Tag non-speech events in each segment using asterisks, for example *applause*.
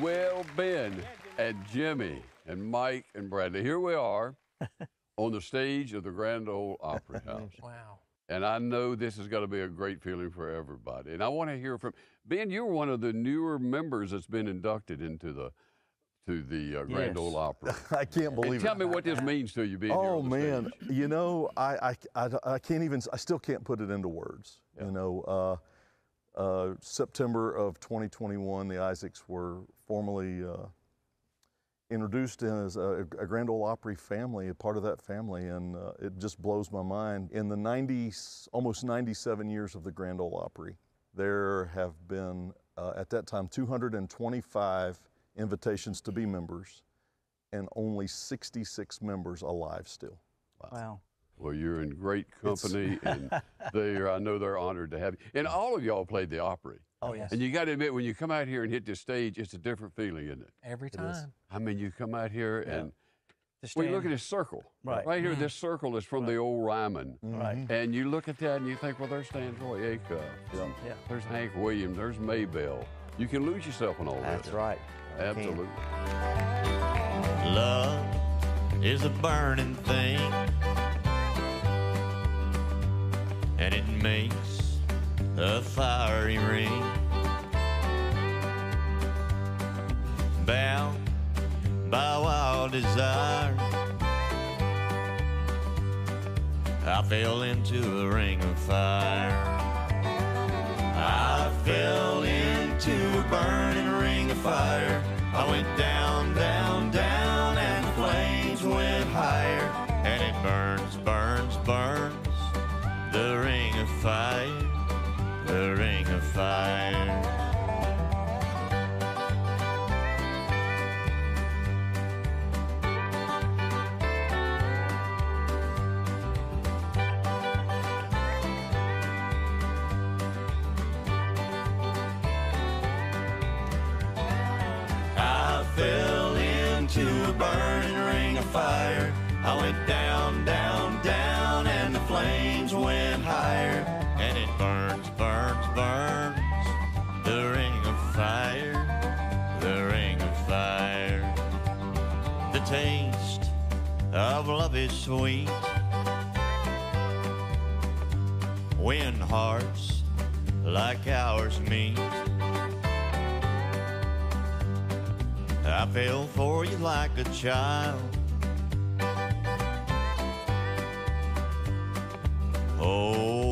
Well, Ben and Jimmy and Mike and Bradley, here we are *laughs* on the stage of the Grand Ole Opry *laughs* House. Wow. And I know this is going to be a great feeling for everybody. And I want to hear from Ben. You're one of the newer members that's been inducted into the to the uh, Grand Yes. Ole Opry. *laughs* I can't believe And believe tell it. me what this means to you being here Oh man, stage. you know, I, I, I, I can't even, I still can't put it into words. Yeah. You know, uh, uh, September of 2021, the Isaacs were formally uh, introduced as a, a Grand Ole Opry family, a part of that family, and uh, it just blows my mind. In the 90s, almost 97 years of the Grand Ole Opry, there have been, uh, at that time, 225 invitations to be members and only 66 members alive still. Wow. Well, you're in great *laughs* company, and *laughs* they are, I know they're honored to have you. And all of y'all played the Opry. Oh, yes. And you got to admit, when you come out here and hit the stage, it's a different feeling, isn't it? Every is. time. I mean, you come out here Yeah. and Just well, you look at this circle. Right. Right here, Mhm. this circle is from the old Ryman. Right. And you look at that and you think, well, there's Stan Roy Acuff. Yeah. Yeah. There's Hank Williams. There's Maybelle. You can lose yourself in all That's that. That's right. Absolutely. Love is a burning thing, and it makes a fiery ring. Bound by wild desire, I fell into a ring of fire. I fell into a burning ring of fire. I went down, I fell into a burning ring of fire. I went down, down, down, and the flames went higher. And it burns, burns, burns. The ring of fire, the ring of fire. The taste of love is sweet. When hearts like ours meet. I fell for you like a child. Oh,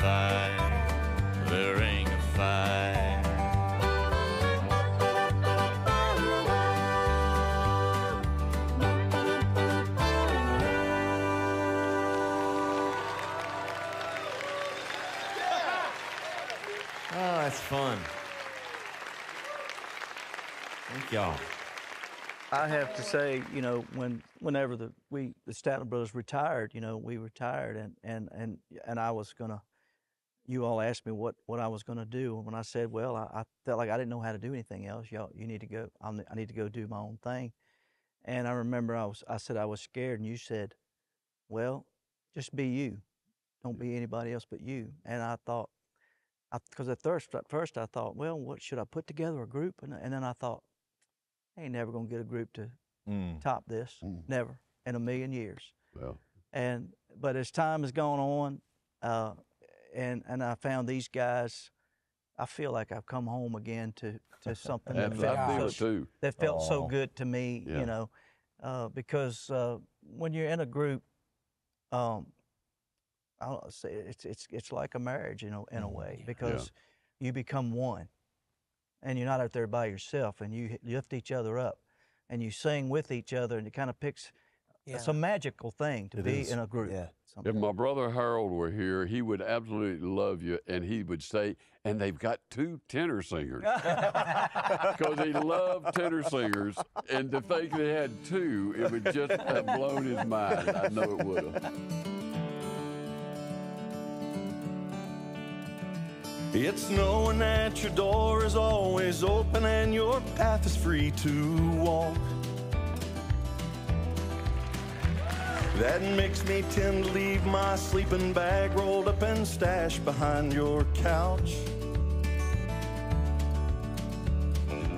Fire, the ring of fire. Oh, that's fun. Thank y'all. I have to say, you know, when whenever the we the Statler brothers retired, you know, we retired, and and and and I was gonna. You all asked me what what I was gonna do, and when I said, well, I, I felt like I didn't know how to do anything else. Y'all, you need to go. I'm, I need to go do my own thing. And I remember I was I said I was scared, and you said, well, just be you. Don't be anybody else but you. And I thought, because at first, at first I thought, well, what should I put together a group? And, and then I thought, I ain't never gonna get a group to Mm. top this, Mm. never in a million years. Well, And but as time has gone on, uh, and and I found these guys, I feel like I've come home again to to *laughs* something that felt I feel so, too. that felt so good to me, Yeah. you know, uh, because uh, when you're in a group, um, I don't say it's it's it's like a marriage, you know, in a way, because you become one, and you're not out there by yourself, and you lift each other up, and you sing with each other, and it kind of picks. It's a magical thing to It be is. in a group. Yeah. If my brother Harold were here, he would absolutely love you, and he would say, "And they've got two tenor singers," *laughs* because he loved tenor singers. And to think they had two, it would just have blown his mind. I know it would have. It's knowing that your door is always open and your path is free to walk. That makes me tend to leave my sleeping bag rolled up and stashed behind your couch.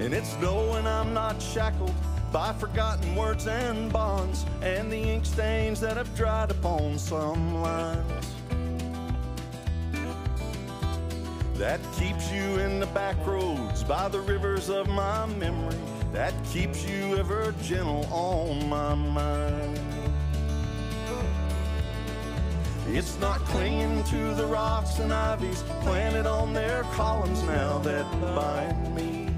And it's knowing I'm not shackled by forgotten words and bonds and the ink stains that have dried upon some lines. That keeps you in the back roads by the rivers of my memory. That keeps you ever gentle on my mind. It's not clinging to the rocks and ivies planted on their columns now that bind me.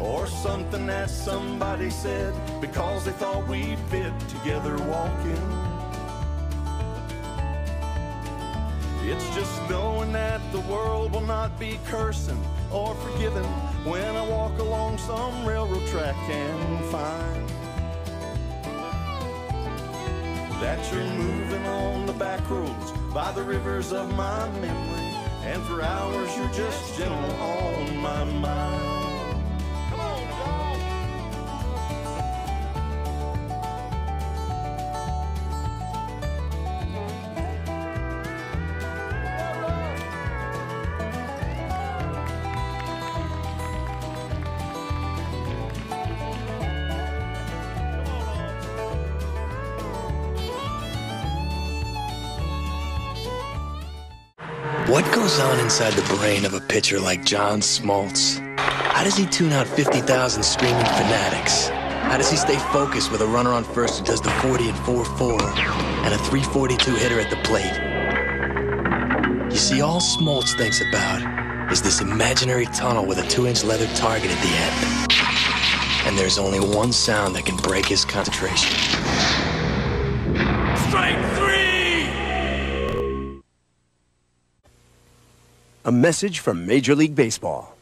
Or something that somebody said because they thought we fit together walking. It's just knowing that the world will not be cursing or forgiving when I walk along some railroad track and find that you're moving on the back roads by the rivers of my memory. And for hours you're just gentle on my mind. What goes on inside the brain of a pitcher like John Smoltz? How does he tune out 50,000 screaming fanatics? How does he stay focused with a runner on first who does the 40 and 4-4 and a 342 hitter at the plate? You see, all Smoltz thinks about is this imaginary tunnel with a two-inch leather target at the end. And there's only one sound that can break his concentration. Strike three! A message from Major League Baseball.